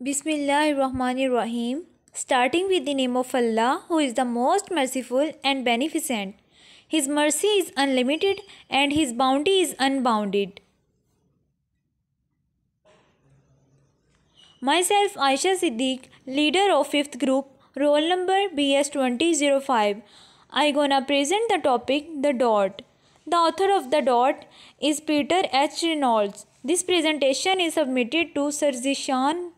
Bismillahirrahmanirrahim. Starting with the name of Allah, who is the most merciful and beneficent. His mercy is unlimited and His bounty is unbounded. Myself, Aisha Siddiq, leader of 5th group, roll number BS2005. I gonna present the topic The Dot. The author of The Dot is Peter H. Reynolds. This presentation is submitted to Sir Zeeshan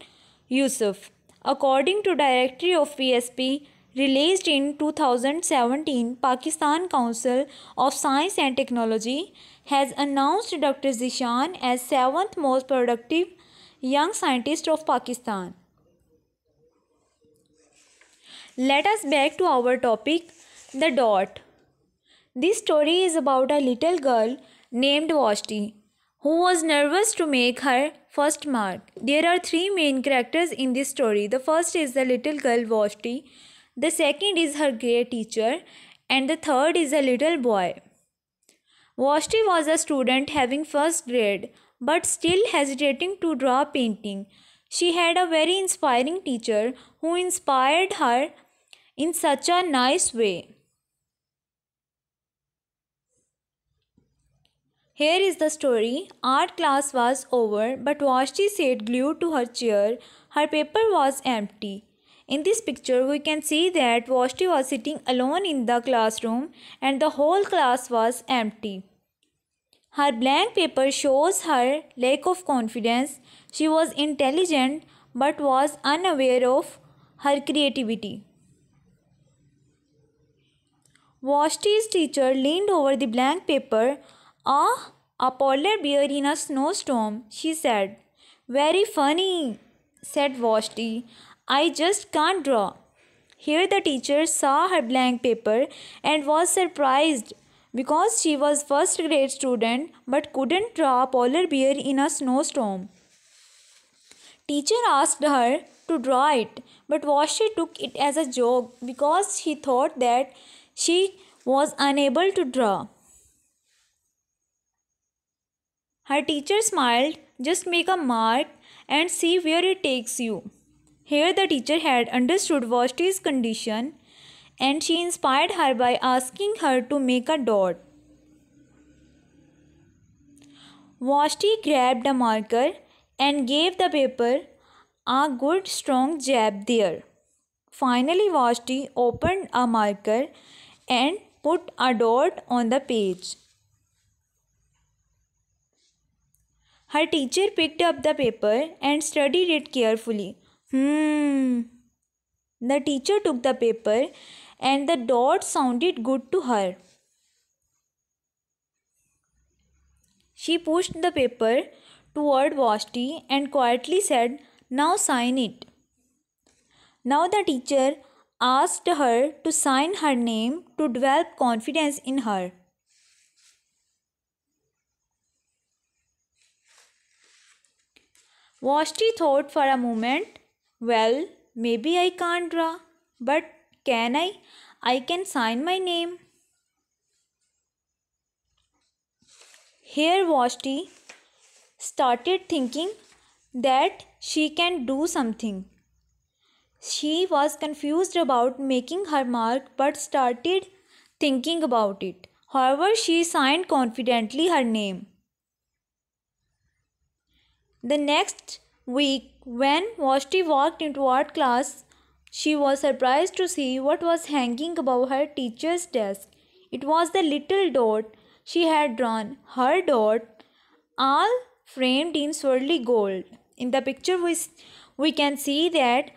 Yousaf. According to Directory of PSP, released in 2017, Pakistan Council of Science and Technology has announced Dr. Zeeshan as seventh most productive young scientist of Pakistan. Let us back to our topic, the dot. This story is about a little girl named Vashti who was nervous to make her first mark. There are three main characters in this story. The first is the little girl Vashti, the second is her great teacher, and the third is a little boy. Vashti was a student having first grade but still hesitating to draw painting. She had a very inspiring teacher who inspired her in such a nice way. Here is the story. Art class was over, but Vashti sat glued to her chair. Her paper was empty. In this picture, we can see that Vashti was sitting alone in the classroom and the whole class was empty. Her blank paper shows her lack of confidence. She was intelligent but was unaware of her creativity. Vashti's teacher leaned over the blank paper Ah, a polar bear in a snowstorm, she said. Very funny, said Vashti. I just can't draw. Here the teacher saw her blank paper and was surprised because she was first grade student but couldn't draw a polar bear in a snowstorm. Teacher asked her to draw it, but Vashti took it as a joke because she thought that she was unable to draw. Her teacher smiled, just make a mark and see where it takes you. Here the teacher had understood Vashti's condition and she inspired her by asking her to make a dot. Vashti grabbed a marker and gave the paper a good strong jab there. Finally, Vashti opened a marker and put a dot on the page. Her teacher picked up the paper and studied it carefully. Hmm. The teacher took the paper and the dot sounded good to her. She pushed the paper toward Vashti and quietly said, Now sign it. Now the teacher asked her to sign her name to develop confidence in her. Vashti thought for a moment, well, maybe I can't draw, but can I? I can sign my name. Here Vashti started thinking that she can do something. She was confused about making her mark but started thinking about it. However, she signed confidently her name. The next week, when Vashti walked into art class, she was surprised to see what was hanging above her teacher's desk. It was the little dot she had drawn, her dot, all framed in swirly gold. In the picture, we, we can see that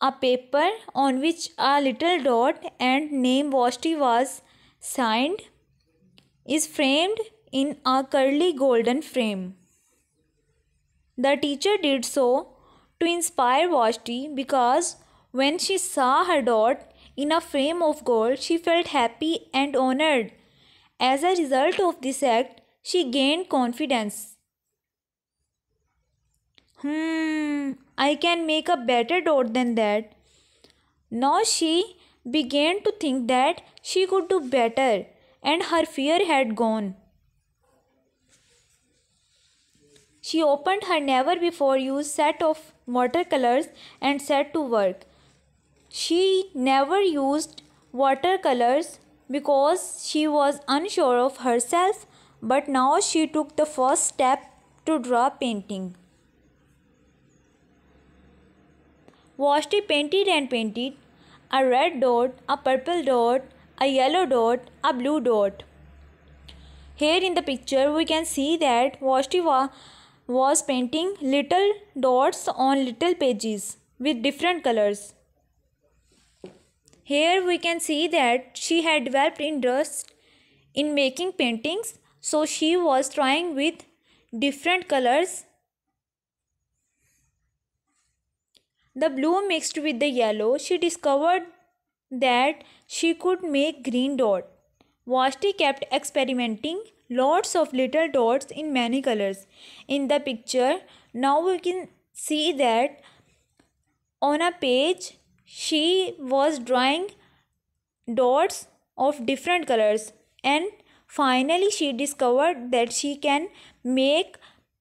a paper on which a little dot and name Vashti was signed is framed in a curly golden frame. The teacher did so to inspire Vashti because when she saw her dot in a frame of gold, she felt happy and honored. As a result of this act, she gained confidence. Hmm, I can make a better dot than that. Now she began to think that she could do better and her fear had gone. She opened her never before used set of watercolors and set to work. She never used watercolors because she was unsure of herself, but now she took the first step to draw painting. Vashti painted and painted a red dot, a purple dot, a yellow dot, a blue dot. Here in the picture we can see that Vashti was painting little dots on little pages with different colors. Here we can see that she had developed interest in making paintings so she was trying with different colors. The blue mixed with the yellow, she discovered that she could make green dot. Vashti kept experimenting lots of little dots in many colors. In the picture, now we can see that on a page she was drawing dots of different colors and finally she discovered that she can make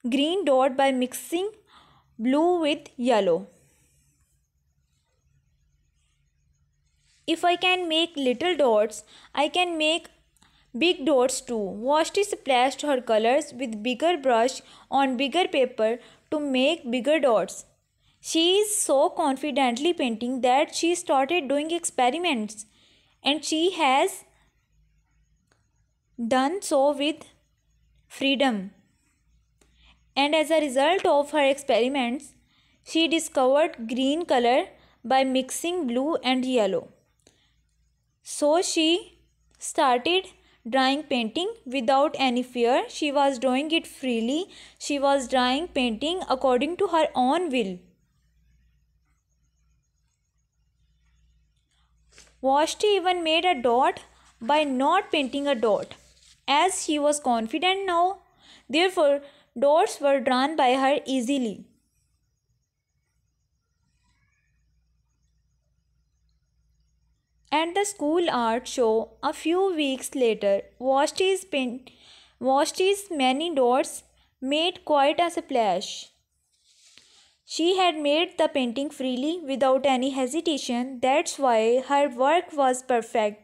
green dot by mixing blue with yellow. If I can make little dots, I can make big dots too. Vashti splashed her colors with bigger brush on bigger paper to make bigger dots. She is so confidently painting that she started doing experiments and she has done so with freedom. And as a result of her experiments, she discovered green color by mixing blue and yellow. So she started drawing painting without any fear. She was doing it freely. She was drawing painting according to her own will. Vashti even made a dot by not painting a dot. As she was confident now, therefore dots were drawn by her easily. At the school art show a few weeks later, Vashti's, paint, Vashti's many dots made quite a splash. She had made the painting freely without any hesitation. That's why her work was perfect.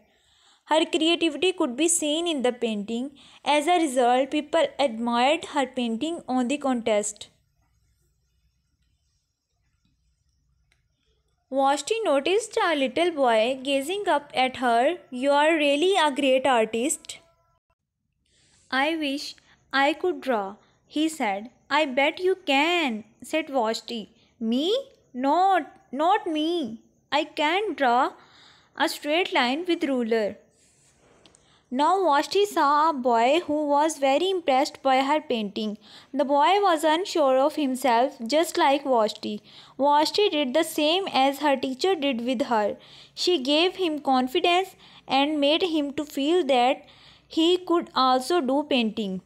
Her creativity could be seen in the painting. As a result, people admired her painting on the contest. Vashti noticed a little boy gazing up at her. You are really a great artist. I wish I could draw, he said. I bet you can, said Vashti. Me? Not, not me. I can't draw a straight line with ruler. Now Vashti saw a boy who was very impressed by her painting. The boy was unsure of himself just like Vashti. Vashti did the same as her teacher did with her. She gave him confidence and made him to feel that he could also do painting.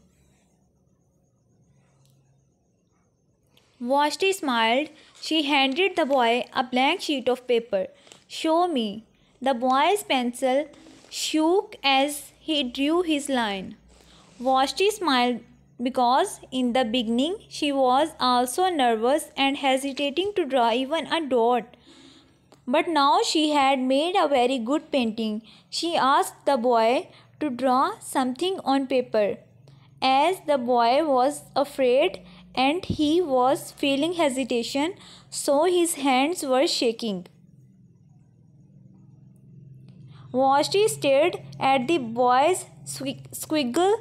Vashti smiled. She handed the boy a blank sheet of paper. Show me. The boy's pencil shook as he drew his line. Vashti smiled because in the beginning she was also nervous and hesitating to draw even a dot. But now she had made a very good painting. She asked the boy to draw something on paper. As the boy was afraid and he was feeling hesitation, so his hands were shaking. Vashti stared at the boy's squiggle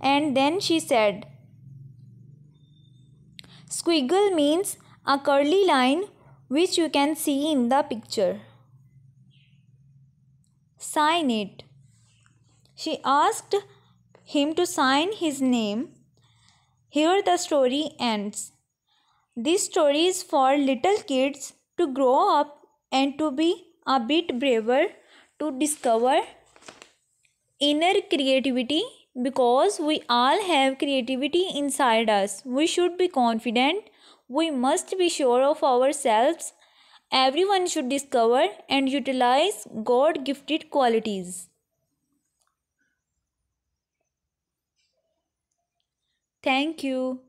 and then she said, Squiggle means a curly line which you can see in the picture. Sign it. She asked him to sign his name. Here the story ends. This story is for little kids to grow up and to be a bit braver to discover inner creativity because we all have creativity inside us. We should be confident. We must be sure of ourselves. Everyone should discover and utilize God gifted qualities. Thank you.